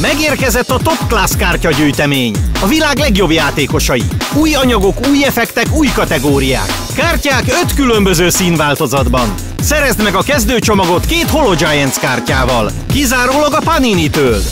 Megérkezett a Top Class kártyagyűjtemény. A világ legjobb játékosai. Új anyagok, új effektek, új kategóriák. Kártyák öt különböző színváltozatban. Szerezd meg a kezdőcsomagot két Holo Giants kártyával. Kizárólag a Panini-től.